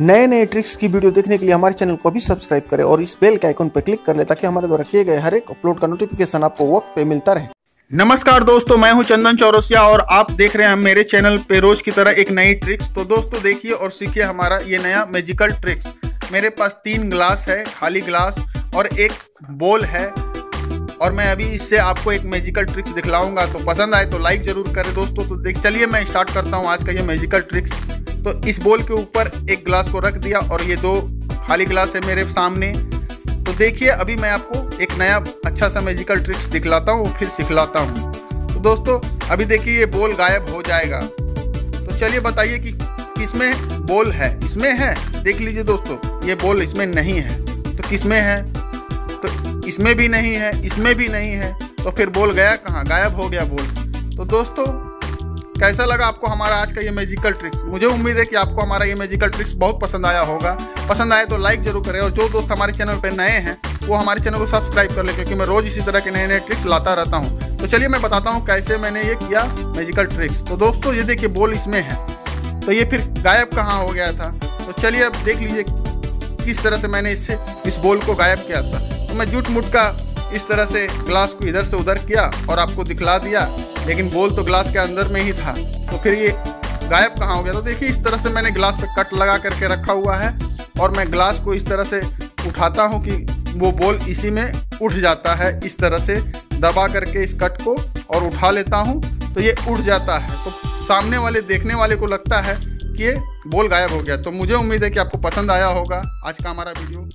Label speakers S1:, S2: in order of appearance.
S1: नए नए ट्रिक्स की वीडियो देखने के लिए हमारे चैनल को भी सब्सक्राइब करें और इस बेल के आइकन पर क्लिक कर ले ताकि हमारे द्वारा किए गए हर एक अपलोड का नोटिफिकेशन आपको वक्त पे मिलता रहे।
S2: नमस्कार दोस्तों, मैं हूँ चंदन चौरसिया और आप देख रहे हैं मेरे चैनल पे रोज की तरह एक नई ट्रिक्स तो दोस्तों, देखिए और सीखिए हमारा ये नया मैजिकल ट्रिक्स मेरे पास तीन ग्लास है, खाली ग्लास और एक बोल है। और मैं अभी इससे आपको एक मैजिकल ट्रिक्स दिखलाऊँगा। तो पसंद आए तो लाइक ज़रूर करें दोस्तों। तो देख, चलिए मैं स्टार्ट करता हूँ आज का ये मैजिकल ट्रिक्स तो इस बोल के ऊपर एक ग्लास को रख दिया और ये दो खाली ग्लास है मेरे सामने। तो देखिए, अभी मैं आपको एक नया अच्छा सा मैजिकल ट्रिक्स दिखलाता हूँ, फिर सिखलाता हूँ। तो दोस्तों, अभी देखिए ये बोल गायब हो जाएगा। तो चलिए बताइए कि किसमें बोल है? इसमें है? देख लीजिए दोस्तों, ये बोल इसमें नहीं है। तो किसमें है? तो इसमें भी नहीं है, इसमें भी नहीं है। तो फिर बोल गया कहाँ? गायब हो गया बोल तो दोस्तों कैसा लगा आपको हमारा आज का ये मैजिकल ट्रिक्स मुझे उम्मीद है कि आपको हमारा ये मैजिकल ट्रिक्स बहुत पसंद आया होगा। पसंद आए तो लाइक ज़रूर करें और जो दोस्त हमारे चैनल पर नए हैं, वो हमारे चैनल को सब्सक्राइब कर ले, क्योंकि मैं रोज इसी तरह के नए नए ट्रिक्स लाता रहता हूँ। तो चलिए मैं बताता हूँ कैसे मैंने ये किया मैजिकल ट्रिक्स तो दोस्तों, ये देखिए बोल इसमें है। तो ये फिर गायब कहाँ हो गया था? तो चलिए अब देख लीजिए किस तरह से मैंने इससे, इस बोल को गायब किया था। तो मैं जुट मुट का इस तरह से ग्लास को इधर से उधर किया और आपको दिखला दिया। लेकिन बोल तो ग्लास के अंदर में ही था। तो फिर ये गायब कहाँ हो गया? तो देखिए, इस तरह से मैंने ग्लास पे कट लगा करके रखा हुआ है और मैं ग्लास को इस तरह से उठाता हूँ कि वो बोल इसी में उठ जाता है। इस तरह से दबा करके इस कट को और उठा लेता हूँ तो ये उठ जाता है। तो सामने वाले, देखने वाले को लगता है कि ये बोल गायब हो गया। तो मुझे उम्मीद है कि आपको पसंद आया होगा आज का हमारा वीडियो